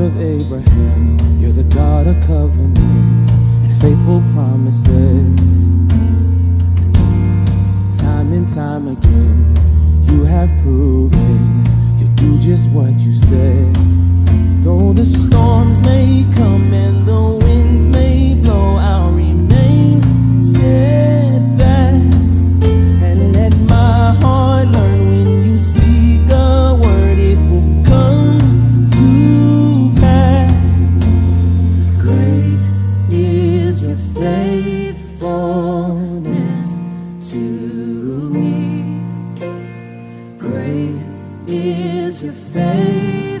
God of Abraham, you're the God of covenant and faithful promises. Time and time again, you have proven you do just what you said. Though the storms may come and the winds may blow is your faithfulness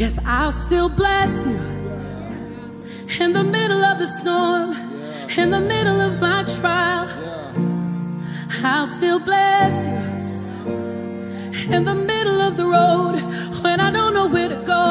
Yes, I'll still bless you in the middle of the storm, in the middle of my trial. I'll still bless you in the middle of the road when I don't know where to go.